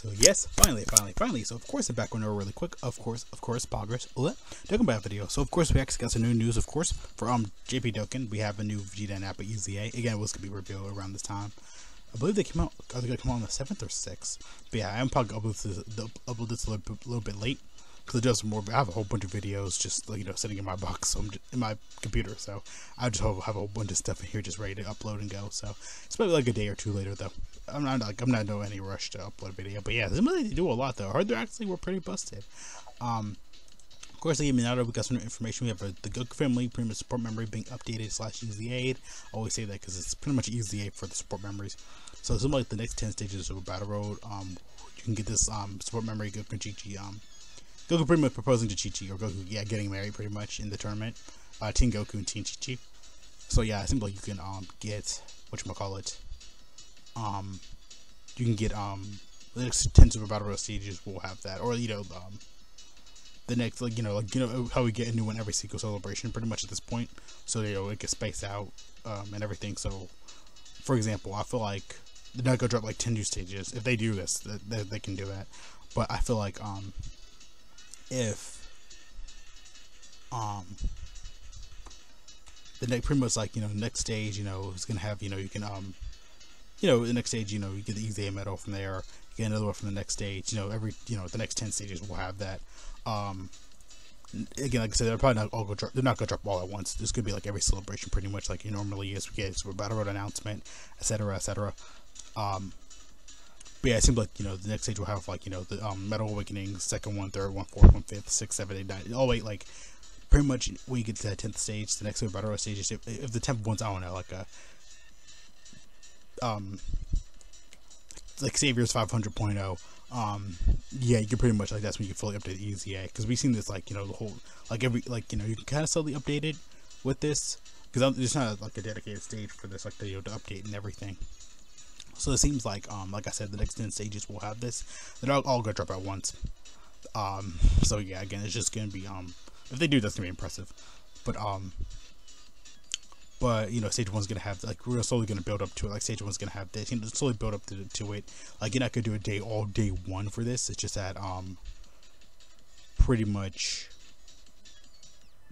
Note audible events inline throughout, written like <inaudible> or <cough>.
So yes, finally, finally, finally. So of course I'm back on really quick. Of course, of course, progress. Let talking about video. So of course we actually got some new news. Of course for um JP Dokkan, we have a new Vegeta Nappa EZA. Again, it was gonna be revealed around this time. I believe they came out. Are they gonna come out on the seventh or sixth? But yeah, I'm probably upload this, upload this a little, a little bit late because it does more. I have a whole bunch of videos just you know sitting in my box, so I'm just, in my computer. So I just have, have a whole bunch of stuff in here just ready to upload and go. So it's probably like a day or two later though. I'm not like I'm not in any rush to upload a video, but yeah, they really do a lot though. I heard they actually were pretty busted. Um, of course, me another. We got some new information. We have a, the Goku family much support memory being updated slash EZA. I always say that because it's pretty much EZA for the support memories. So some like the next ten stages of a battle road. Um, you can get this um support memory Goku Chi um Goku pretty much proposing to Chi Chi or Goku yeah getting married pretty much in the tournament. Uh, Team Goku and Team Chi Chi. So yeah, it seems like you can um get what you call it um, you can get um the next ten super battle road stages will have that, or you know um the next like you know like you know how we get a new one every sequel celebration pretty much at this point, so you know it gets spaced out um and everything. So for example, I feel like they're not gonna drop like ten new stages if they do this, they, they can do that. But I feel like um if um the next pretty much like you know next stage you know is gonna have you know you can um you know, the next stage, you know, you get the EZA medal from there, you get another one from the next stage. You know, every, you know, the next 10 stages will have that. Um, again, like I said, they're probably not all go drop, they're not gonna drop all at once. This could be like every celebration, pretty much like it normally is. We get a battle road announcement, etc., etc. Um, but yeah, it seems like you know the next stage will have like you know the um, Metal Awakening, second one, third one, fourth one, fifth, sixth, seventh, eighth, ninth. Oh wait, like pretty much when you get to that tenth stage, the next battle stage is if, if the tenth one's I don't know like a um, like Savior's 500.0, um, yeah, you can pretty much like that's when you can fully update the EZA because we've seen this like you know the whole like every like you know you can kind of slowly update it with this because there's not like a dedicated stage for this like you know, to update and everything. So it seems like um like I said the next ten stages will have this. They're all, all gonna drop at once. Um so yeah again it's just gonna be um if they do that's gonna be impressive. But um but you know stage one's gonna have like we're slowly gonna build up to it like stage one's gonna have this you know slowly build up to, to it like you're not gonna do a day all day one for this it's just that um pretty much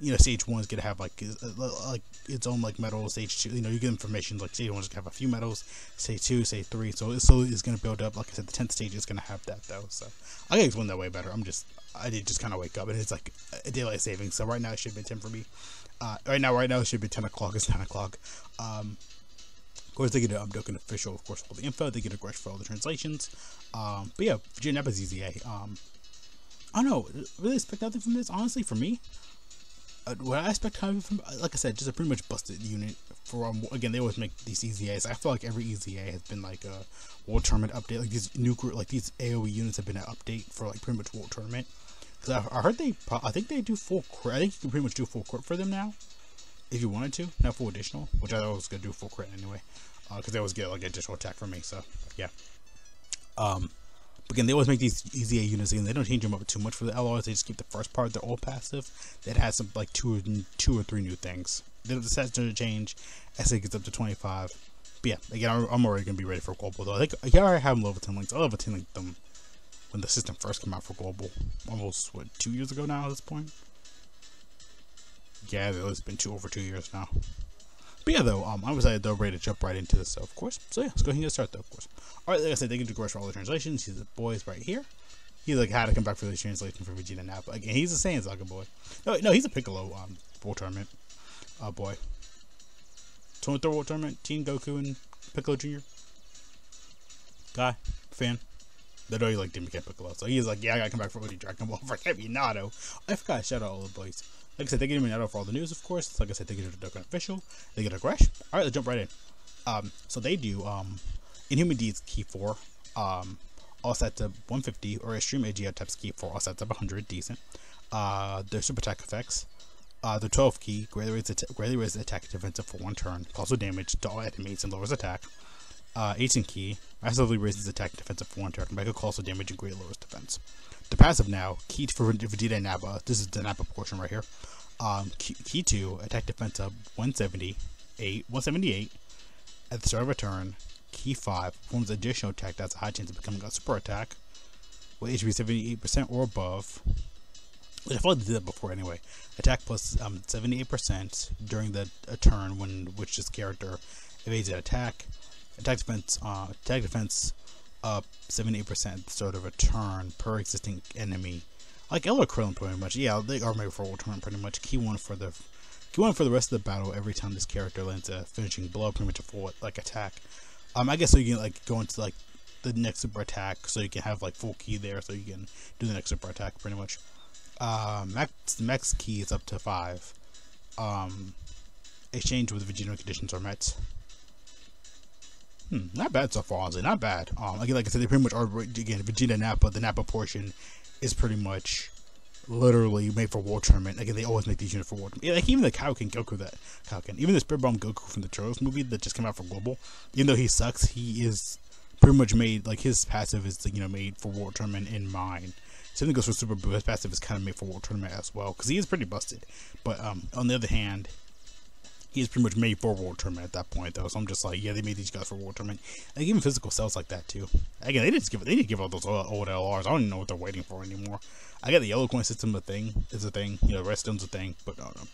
you know stage one's gonna have like uh, like its own like medals stage two you know you get information like stage one's gonna have a few medals stage two stage three so it slowly is gonna build up like i said the 10th stage is gonna have that though so i can explain that way better i'm just i did just kind of wake up and it's like a daylight savings so right now it should be 10 for me uh, right now, right now it should be 10 o'clock. <laughs> It's 9 o'clock. Um, of course, they get an Umdokan official, of course, all the info. They get a Gresh for all the translations. Um, but yeah, Vegeta Nappa EZA. Um, I don't know. Really expect nothing from this, honestly, for me. Uh, what I expect of from, like I said, just a pretty much busted unit. For um, again, they always make these EZAs. I feel like every EZA has been like a World Tournament update. Like these new, like these AOE units have been an update for like pretty much World Tournament. Because I, I, heard they, I think they do full crit. I think you can pretty much do full crit for them now, if you wanted to. Not full additional, which I was gonna do full crit anyway, because uh, they always get like additional attack from me. So yeah. Um, again, they always make these EZA units again. They don't change them up too much for the LRs. They just keep the first part, their old passive, that has some like two or two or three new things. Then The sets don't change as gets up to 25. But yeah, again, I'm already gonna be ready for global though. I think I already have them level 10 links. I'll level 10 link them when the system first came out for global, almost what two years ago now at this point. Yeah, it's been two over two years now. But yeah, though, um, I was excited though, ready to jump right into this, so of course. So yeah, let's go ahead and get started, though, of course. All right, like I said, thank you to Gresh for all the translations. He's the boys right here. He like had to come back for the translation for Vegeta now, but again, he's a Saiyan Saga boy. No, no, he's a Piccolo um World Tournament uh boy. 23rd World Tournament, Team Goku and Piccolo Jr. Guy, fan. They know he like get Piccolo, so he's like, yeah, I gotta come back for OD Dragon Ball. Forget me, Nato. I forgot. To shout out all the boys. Like I said, they get me Nato for all the news, of course. Like I said, they get a Dokkan official. They get a Gresh. All right, let's jump right in. Um, so they do um, Inhuman Deeds Ki Four. Um, all sets of 150 or Extreme AGL types Ki Four. All sets of 100, decent. Uh, their super attack effects. Uh, the 12 Ki greatly raises, greatly raises attack defensive for one turn, causes damage to all enemies and lowers attack uh, 18 Ki, massively raises attack defensive for one turn, mega also damage and great lowers defense. The passive now, Ki for Vegeta and Nappa, this is the Nappa portion right here. Um, Ki, Ki 2, attack defensive 178, 178 at the start of a turn. Ki 5 performs additional attack that's a high chance of becoming a super attack. with HP 78% or above. I like they did that before anyway. Attack plus um, 78% during the a turn when which this character evades an attack. Attack defense, uh, attack defense up 78% sort of a turn per existing enemy. Like Ella Krillin pretty much. Yeah, they are made for a turn pretty much. Ki one for the Ki one for the rest of the battle every time this character lands a finishing blow, pretty much a full like attack. Um I guess so you can like go into like the next super attack so you can have like full Ki there so you can do the next super attack pretty much. Uh max max Ki is up to five. Um exchange with Vegeta conditions are met. Hmm, not bad so far, honestly. Not bad. Um, again, like I said, they pretty much are again Vegeta Nappa. The Nappa portion is pretty much literally made for World Tournament. Again, they always make these units for World. Yeah, like even the Kaioken Goku that Kaioken, even the Spirit Bomb Goku from the Turles movie that just came out for Global. Even though he sucks, he is pretty much made like his passive is you know made for World Tournament in mind. Same thing goes for Super Boo. His passive is kind of made for World Tournament as well because he is pretty busted. But um, on the other hand, he's pretty much made for World Tournament at that point, though. So I'm just like, yeah, they made these guys for World Tournament. They give even physical cells like that too. Again, they didn't give they didn't give all those old LRs. I don't even know what they're waiting for anymore. I get the yellow coin system a thing is a thing. You know, rest redstone's a thing, but I don't.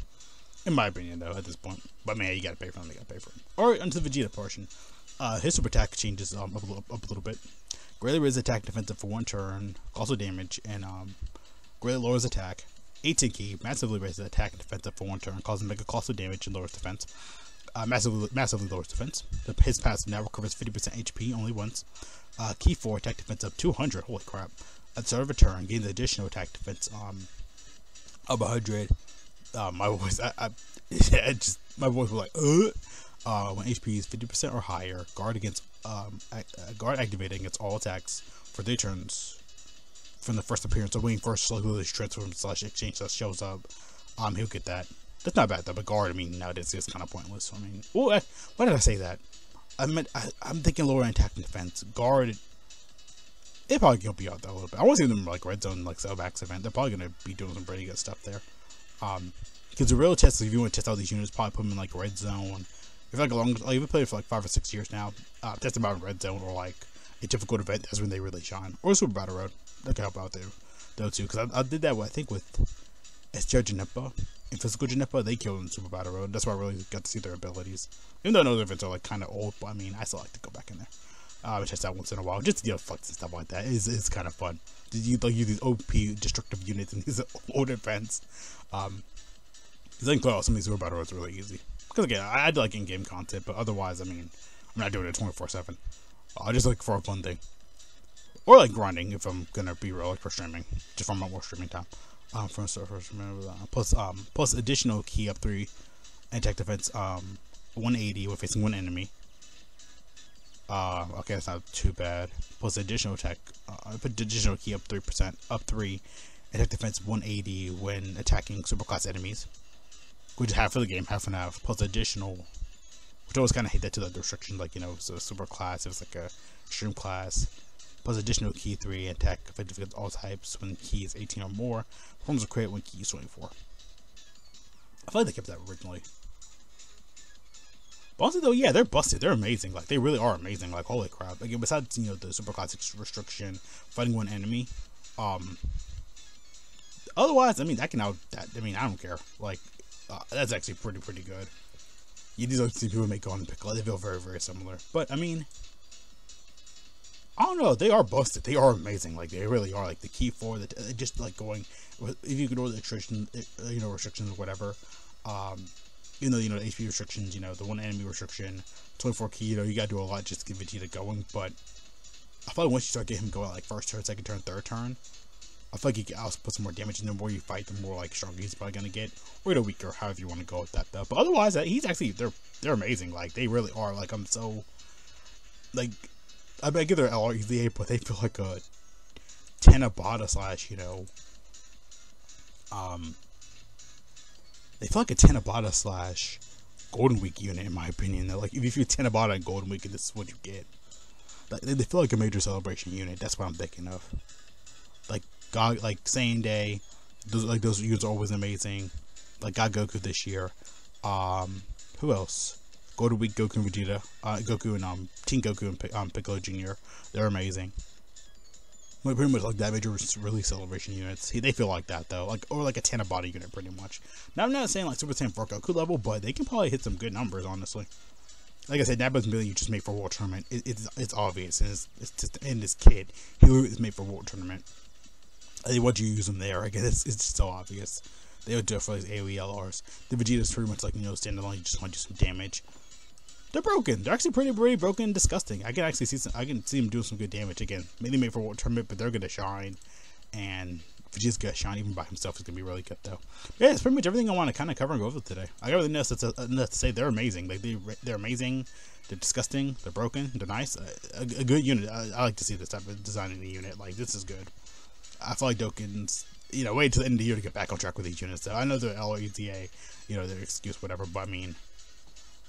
In my opinion, though, at this point. But man, you gotta pay for them. You gotta pay for them. All right, onto the Vegeta portion. Uh, his super attack changes um, up, a little, up a little bit. Greatly raises attack defensive for one turn, also damage, and um, greatly lowers attack. 18 Ki massively raises attack and defensive for one turn, causing mega costly damage and lowers defense. Uh, massively, massively lowers defense. The, his passive now recovers 50% HP only once. Uh, Ki 4, attack defense up 200. Holy crap. At start of a turn, gains additional attack defense um, of 100. Uh, my <laughs> voice, I, I, <laughs> just, my voice was like, uh, uh, when HP is 50% or higher, guard against, um, guard activating against all attacks for three turns from the first appearance. When he first slowly transforms slash exchange that shows up, um, he'll get that. That's not bad though. But guard, I mean, now nowadays is kind of pointless. I mean, well, I, why did I say that? I meant I, am thinking lower attack and defense. Guard, it probably gonna be out there a little bit. I want to see them like red zone like Zelvax event. They're probably gonna be doing some pretty good stuff there. Um, because the real test, if you want to test out these units, probably put them in like red zone. If like a long, like, you've played for like five or six years now, uh, test them out in red zone or like a difficult event. That's when they really shine. Or Super Battle Road that can help out there, though too. Because I, I, did that, I think, with STR Janepa and Physical Janepa. They killed in Super Battle Road. That's why I really got to see their abilities. Even though I the events are like kind of old, but I mean, I still like to go back in there. Uh, test that once in a while, just you know, fucks and stuff like that. It's, it's kind of fun. You like use these OP destructive units in <laughs> these old events? Um, because I think play out some of these Super Battle Roads really easy. Because again, I, I like in-game content, but otherwise, I mean, I'm not doing it 24/7. I just like for a fun thing or like grinding if I'm gonna be real, like for streaming, just from my more streaming time. Um, from that. Plus, um, plus additional Ki up three, and tech defense um 180 when facing one enemy. Uh, okay, that's not too bad. Plus additional attack, uh, put additional Ki up three percent, up three, attack defense 180 when attacking superclass enemies. Which is half of the game, half and half. Plus additional, which I always kind of hate that to the restriction, like you know, so super class, it was like a stream class plus additional Ki 3 attack effective against all types when Ki is 18 or more. Forms a crit when Ki is 24. I feel like they kept that originally. But honestly though, yeah, they're busted. They're amazing. Like they really are amazing. Like holy crap. Again, besides you know the super classic restriction, fighting one enemy, um. Otherwise, I mean, that can out. That I mean, I don't care. Like, uh, that's actually pretty pretty good. You do see people make on pickle. They feel very very similar. But I mean, I don't know. They are busted. They are amazing. Like they really are. Like the key for the just like going. If you ignore the restrictions, uh, you know restrictions or whatever. Um, you know, you know the HP restrictions. You know the one enemy restriction, 24 Ki. You know you gotta do a lot just to get Vegeta going. But I feel like once you start getting him going like first turn, second turn, third turn, I feel like you can also put some more damage. And the more you fight, the more like stronger he's probably gonna get, or the weaker, however you want to go with that though. But otherwise, uh, he's actually they're they're amazing. Like they really are. Like I'm so like I mean, I get their LREZA, but they feel like a Tanabata slash, you know, um, they feel like a Tanabata slash Golden Week unit, in my opinion. They're like, if you're Tanabata and Golden Week, this is what you get. Like, they, feel like a major celebration unit. That's what I'm thinking of. Like, like Saiyan Day, those like those units are always amazing. Like got Goku this year. Um, who else? Go to Week Goku and Vegeta, uh, Goku and um Teen Goku and um, Piccolo Jr. They're amazing. like pretty much like damage release celebration units. They feel like that though, like or like a ten body unit pretty much. Now I'm not saying like Super Saiyan 4 Goku level, but they can probably hit some good numbers honestly. Like I said, Nappa's really you just made for World Tournament. It, it's it's obvious, and it's, it's just in this kid, he is made for World Tournament. Think what you use them there, I guess it's, it's so obvious. They would do it for like AoE LRs. The Vegeta's pretty much like you know standalone. You just want to do some damage. They're broken. They're actually pretty, pretty broken and disgusting. I can actually see some. I can see them doing some good damage again. Maybe made for World Tournament, but they're gonna shine. And Vegeta's gonna shine even by himself is gonna be really good though. Yeah, it's pretty much everything I want to kind of cover and go over today. I got everything else enough to say they're amazing. Like they, they're amazing. They're disgusting. They're broken. They're nice. A, a good unit. I, I, like to see this type of design in a unit. Like this is good. I feel like Dokkan's. You know, wait till the end of the year to get back on track with these units. So I know they're LETA, you know, their excuse, whatever. But I mean,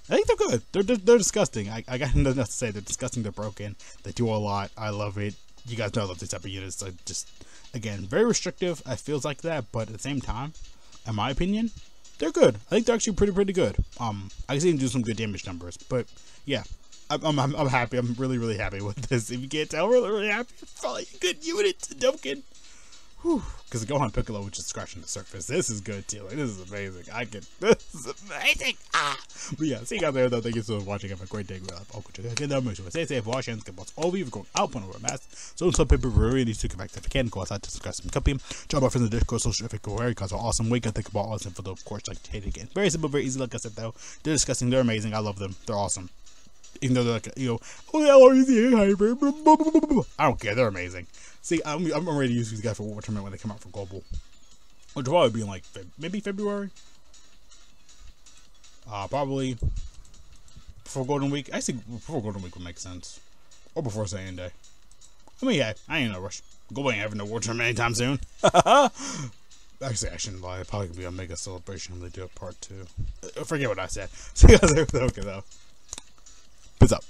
I think they're good. They're they're, they're disgusting. I, I got <laughs> nothing to say. They're disgusting. They're broken. They do a lot. I love it. You guys know I love these type of units. I just again very restrictive. It feels like that, but at the same time, in my opinion, they're good. I think they're actually pretty pretty good. Um, I can see them do some good damage numbers. But yeah, I'm I'm, I'm happy. I'm really really happy with this. If you can't tell, really really happy. It's probably a good unit, Dokkan. Because Gohan Piccolo was just scratching the surface. This is good too. Like, this is amazing. I can. <laughs> This is amazing. Ah. But yeah, see you guys there though. Thank you so much for watching. Have a great day. Well, I'll catch you again. Stay safe. Wash hands. Get what's over you. Going out on a mask. So some people really need to come back if you can. Go outside to discuss some company. Join my friends in the Discord. Social if go guys are awesome. Wake up. Think about awesome for the of course like hate again. Very simple. Very easy. Like I said though, they're disgusting. They're amazing. I love them. They're awesome even though they're like, you know, oh, the LREZ hyper. I don't care. They're amazing. See, I'm, I'm ready to use these guys for War Tournament when they come out for Global. Which will probably be in like, maybe February? Uh, probably before Golden Week. I think before Golden Week would make sense. Or before Saiyan Day. I mean, yeah, I ain't in no rush. Go ain't having no War Tournament anytime soon. <laughs> Actually, I shouldn't lie. It probably could be a mega celebration when they do a part two. Uh, forget what I said. See you guys <laughs> later. Okay, though. Peace out.